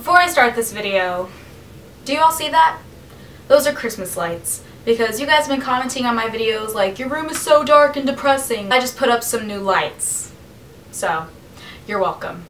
Before I start this video, do you all see that? Those are Christmas lights. Because you guys have been commenting on my videos like, your room is so dark and depressing. I just put up some new lights. So, you're welcome.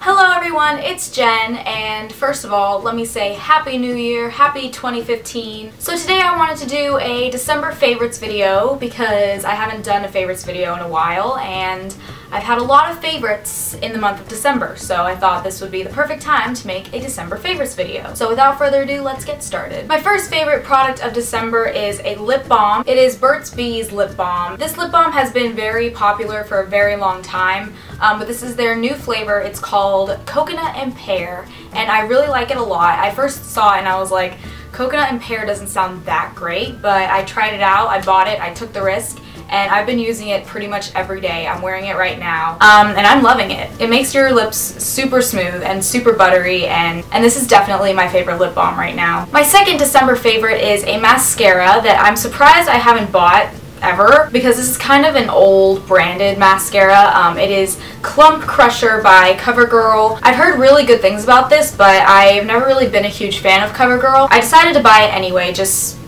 Hello everyone, it's Jen, and first of all, let me say Happy New Year, Happy 2015. So today I wanted to do a December favorites video because I haven't done a favorites video in a while, and I've had a lot of favorites in the month of December, so I thought this would be the perfect time to make a December favorites video. So without further ado, let's get started. My first favorite product of December is a lip balm. It is Burt's Bees lip balm. This lip balm has been very popular for a very long time, um, but this is their new flavor. It's called Coconut and Pear, and I really like it a lot. I first saw it and I was like, coconut and pear doesn't sound that great, but I tried it out, I bought it, I took the risk, and I've been using it pretty much every day. I'm wearing it right now, um, and I'm loving it. It makes your lips super smooth and super buttery, and, and this is definitely my favorite lip balm right now. My second December favorite is a mascara that I'm surprised I haven't bought ever because this is kind of an old branded mascara. Um, it is Clump Crusher by CoverGirl. I've heard really good things about this, but I've never really been a huge fan of CoverGirl. I decided to buy it anyway just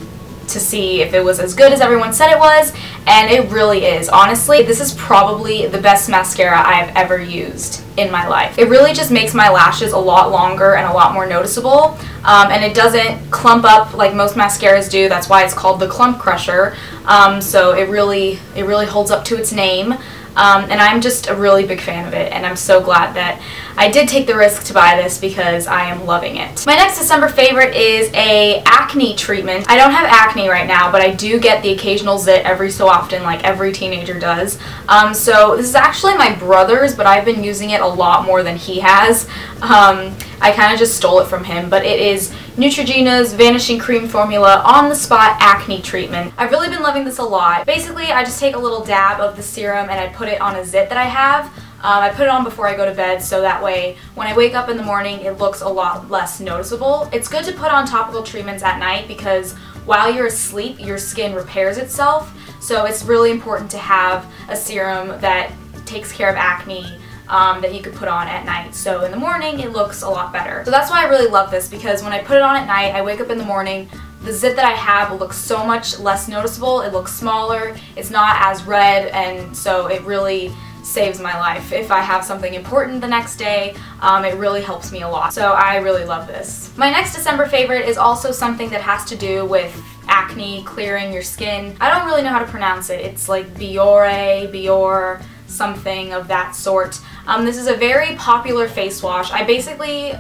to see if it was as good as everyone said it was, and it really is. Honestly, this is probably the best mascara I've ever used in my life. It really just makes my lashes a lot longer and a lot more noticeable, um, and it doesn't clump up like most mascaras do. That's why it's called the Clump Crusher. Um, so it really, it really holds up to its name. Um, and I'm just a really big fan of it and I'm so glad that I did take the risk to buy this because I am loving it. My next December favorite is a acne treatment. I don't have acne right now but I do get the occasional zit every so often like every teenager does. Um, so this is actually my brother's but I've been using it a lot more than he has. Um, I kind of just stole it from him but it is Neutrogena's Vanishing Cream Formula On The Spot Acne Treatment. I've really been loving this a lot. Basically, I just take a little dab of the serum and I put it on a zit that I have. Um, I put it on before I go to bed so that way when I wake up in the morning it looks a lot less noticeable. It's good to put on topical treatments at night because while you're asleep your skin repairs itself so it's really important to have a serum that takes care of acne um, that you could put on at night. So in the morning, it looks a lot better. So that's why I really love this because when I put it on at night, I wake up in the morning, the zit that I have looks so much less noticeable. It looks smaller, it's not as red, and so it really saves my life. If I have something important the next day, um, it really helps me a lot. So I really love this. My next December favorite is also something that has to do with acne, clearing your skin. I don't really know how to pronounce it. It's like Biore, Biore, something of that sort. Um, this is a very popular face wash. I basically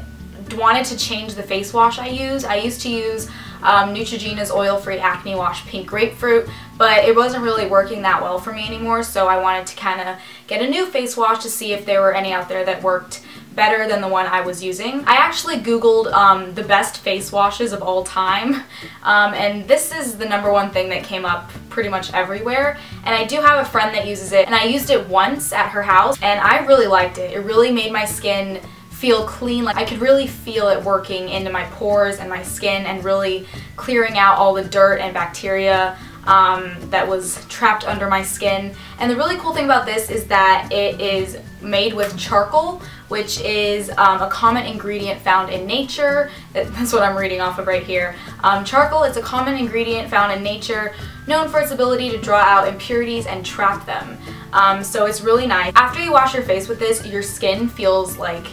wanted to change the face wash I use. I used to use um, Neutrogena's Oil-Free Acne Wash Pink Grapefruit, but it wasn't really working that well for me anymore, so I wanted to kind of get a new face wash to see if there were any out there that worked better than the one I was using. I actually googled um, the best face washes of all time um, and this is the number one thing that came up pretty much everywhere and I do have a friend that uses it and I used it once at her house and I really liked it. It really made my skin feel clean. Like I could really feel it working into my pores and my skin and really clearing out all the dirt and bacteria um, that was trapped under my skin. And the really cool thing about this is that it is made with charcoal, which is um, a common ingredient found in nature. That's what I'm reading off of right here. Um, charcoal is a common ingredient found in nature, known for its ability to draw out impurities and trap them. Um, so it's really nice. After you wash your face with this, your skin feels like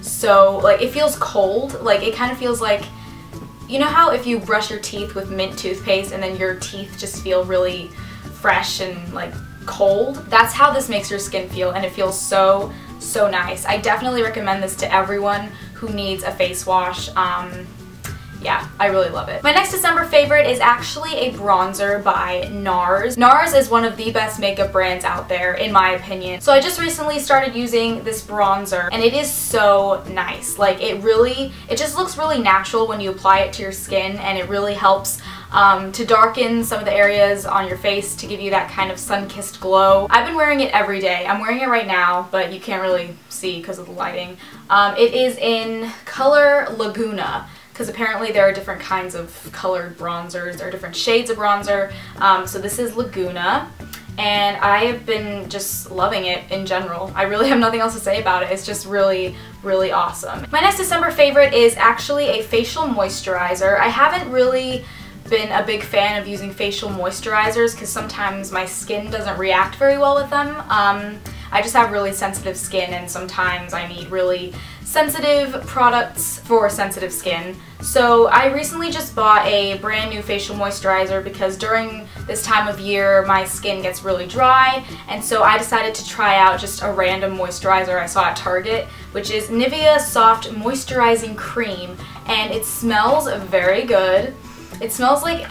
so, like it feels cold. Like it kind of feels like you know how if you brush your teeth with mint toothpaste and then your teeth just feel really fresh and like cold? That's how this makes your skin feel and it feels so, so nice. I definitely recommend this to everyone who needs a face wash. Um, yeah, I really love it. My next December favorite is actually a bronzer by NARS. NARS is one of the best makeup brands out there, in my opinion. So I just recently started using this bronzer, and it is so nice. Like, it really, it just looks really natural when you apply it to your skin, and it really helps um, to darken some of the areas on your face to give you that kind of sun-kissed glow. I've been wearing it every day. I'm wearing it right now, but you can't really see because of the lighting. Um, it is in color Laguna because apparently there are different kinds of colored bronzers. Are different shades of bronzer. Um, so this is Laguna. and I have been just loving it in general. I really have nothing else to say about it. It's just really, really awesome. My next December favorite is actually a facial moisturizer. I haven't really been a big fan of using facial moisturizers because sometimes my skin doesn't react very well with them. Um, I just have really sensitive skin and sometimes I need really sensitive products for sensitive skin. So I recently just bought a brand new facial moisturizer because during this time of year my skin gets really dry and so I decided to try out just a random moisturizer I saw at Target which is Nivea Soft Moisturizing Cream and it smells very good. It smells like,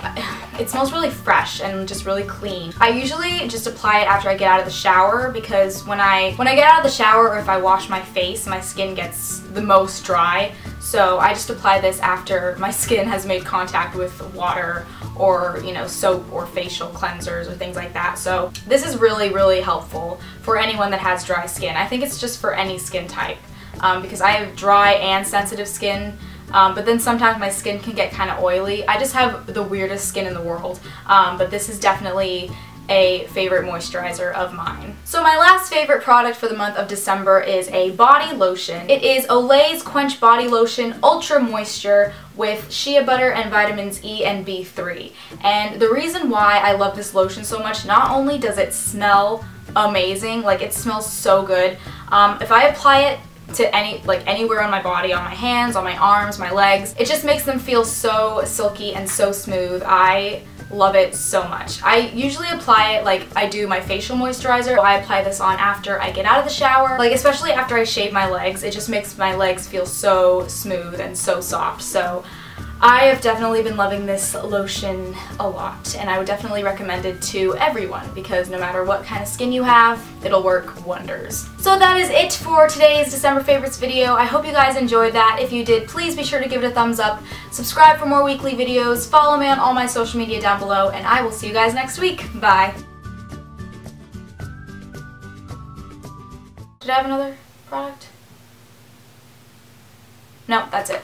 it smells really fresh and just really clean. I usually just apply it after I get out of the shower because when I, when I get out of the shower or if I wash my face, my skin gets the most dry. So I just apply this after my skin has made contact with water or, you know, soap or facial cleansers or things like that. So this is really, really helpful for anyone that has dry skin. I think it's just for any skin type um, because I have dry and sensitive skin. Um, but then sometimes my skin can get kind of oily. I just have the weirdest skin in the world, um, but this is definitely a favorite moisturizer of mine. So my last favorite product for the month of December is a body lotion. It is Olay's Quench Body Lotion Ultra Moisture with shea butter and vitamins E and B3. And the reason why I love this lotion so much, not only does it smell amazing, like it smells so good, um, if I apply it to any like anywhere on my body, on my hands, on my arms, my legs. It just makes them feel so silky and so smooth. I love it so much. I usually apply it like I do my facial moisturizer. I apply this on after I get out of the shower, like especially after I shave my legs. It just makes my legs feel so smooth and so soft. So I have definitely been loving this lotion a lot and I would definitely recommend it to everyone because no matter what kind of skin you have, it'll work wonders. So that is it for today's December favorites video. I hope you guys enjoyed that. If you did, please be sure to give it a thumbs up, subscribe for more weekly videos, follow me on all my social media down below, and I will see you guys next week. Bye! Did I have another product? No, that's it.